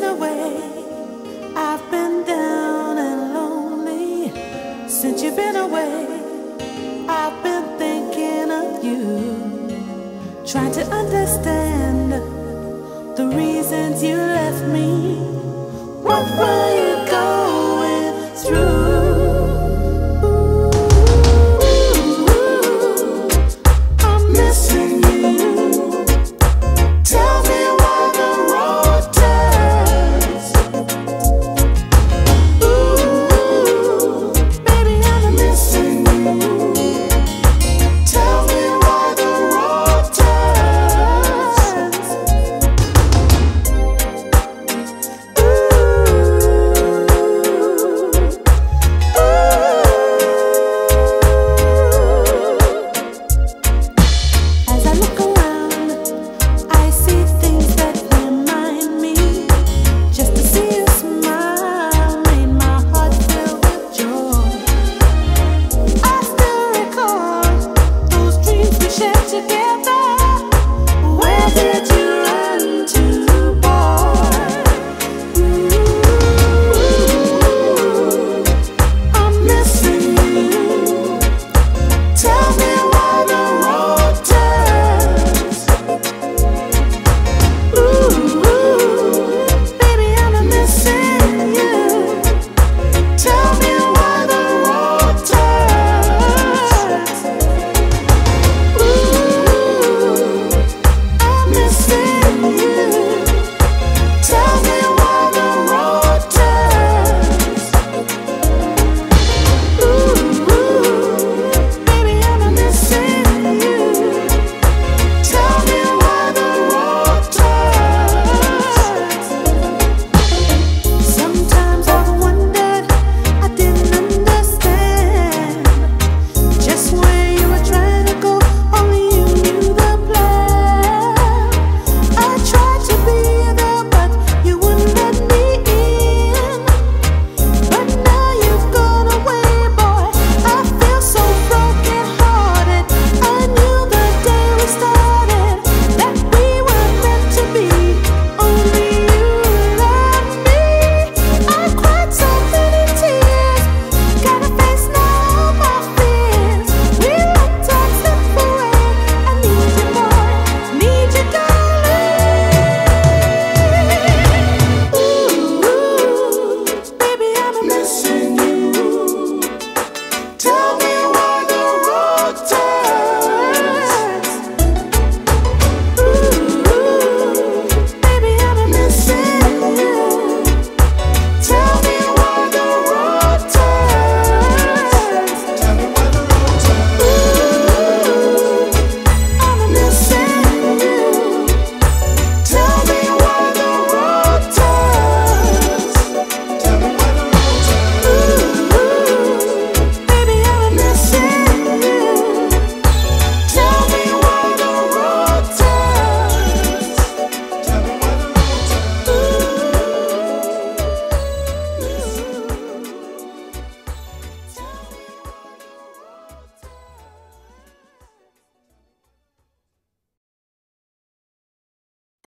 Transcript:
been away. I've been down and lonely since you've been away. I've been thinking of you, trying to understand the reasons you left me. What were you going through?